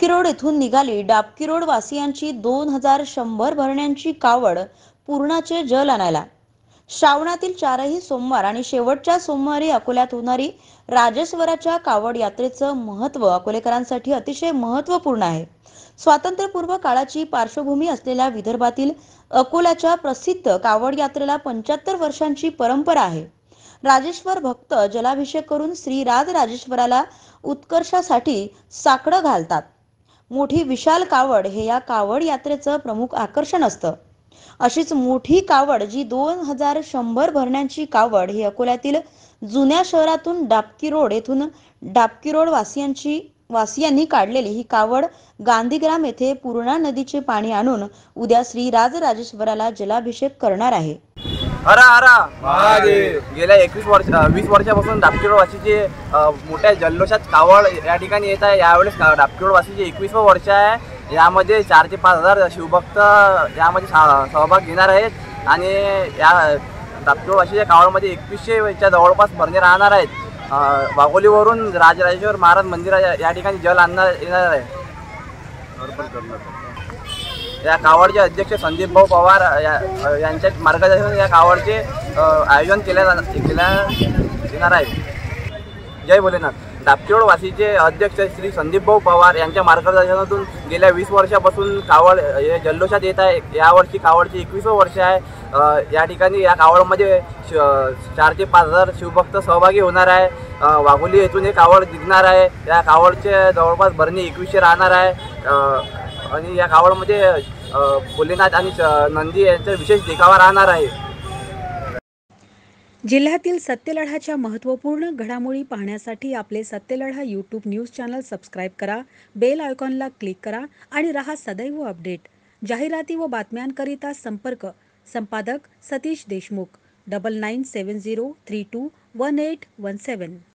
डापकिरोड येथून निघाली. डापकिरोड वासियांची दोन हजार शंभर भरण्यांची कावड पूर्णाचे जल आणायला. श्रावणातील चारही सोमवार आणि शेवटच्या सोमवारी अकोल्यात होणारी राजेश्वराच्या कावड यात्रेचं महत्त्व अकोलेकरांसाठी अतिशय महत्त्वपूर्ण आहे. स्वातंत्र्यपूर्व काळाची पार्श्वभूमी असलेल्या विदर्भातील अकोल्याच्या प्रसिद्ध कावड यात्रेला पंच्याहत्तर वर्षांची परंपरा आहे. राजेश्वर भक्त जलाभिषेक करून श्री राज राजेश्वराला उत्कर्षासाठी साकडं घालतात. मोठी विशाल कावड हे या कावड यात्रेचं प्रमुख आकर्षण असतं. अशीच मोठी कावड जी दोन हजार शंभर भरण्यांची कावड ही अकोल्यातील जुन्या शहरातून डाबकी रोड येथून डाबकी रोड वासियांची वासियांनी काढलेली ही कावड गांधीग्राम येथे पूर्णा नदीचे पाणी आणून उद्या श्री राजराजेश्वराला जलाभिषेक करणार आहे. हरा हरा. महादेव. गेल्या एकवीस वर्ष वीस वर्षापासून डापकिरोड वाशीचे अ, मोठ्या जल्लोषात कावड या ठिकाणी येत आहे यावेळेस डापकिरोड वाशीचे एकवीसवं वर्ष आहे यामध्ये चार ते पाच हजार शिवभक्त यामध्ये सहभाग घेणार आहेत. आणि या डापकिरोड वाशीच्या कावडमध्ये एकवीसशेच्या जवळपास भरणे राहणार आहेत. वाघोलीवरून राजराजेश्वर महाराज मंदिरा या- या ठिकाणी जल आणणार येणार आहे. या कावडचे अध्यक्ष संदीप भाऊ पवार या- यांच्या मार्गदर्शनात या कावडचे आयोजन केल्या जाणार केल्या येणार आहे. जय भोलेनाथ. दापचोड वासीचे अध्यक्ष श्री संदीप भाऊ पवार यांच्या मार्गदर्शनातून गेल्या वीस वर्षापासून कावड हे जल्लोषात येत आहे. यावर्षी कावडचे एकवीसवं वर्ष आहे. या ठिकाणी या कावडमध्ये श- चार ते पाच हजार शिवभक्त सहभागी होणार आहे. वाघोली येथून हे कावड निघणार आहे. या कावडचे जवळपास भरणी एकवीसशे राहणार आहे. आणि या गावामध्ये भोलेनाथ आणि नंदी यांचा विशेष देखावा राहणार आहे. जिल्ह्यातील सत्यलढाच्या महत्त्वपूर्ण घडामोडी पाहण्यासाठी आपले Satyaladha YouTube news channel subscribe करा बेल आयकॉनला क्लिक करा आणि रहा सदैव अपडेट जाहिराती व बातम्यांकरिता संपर्क संपादक Satish Deshmukh double nine seven zero three two one eight one seven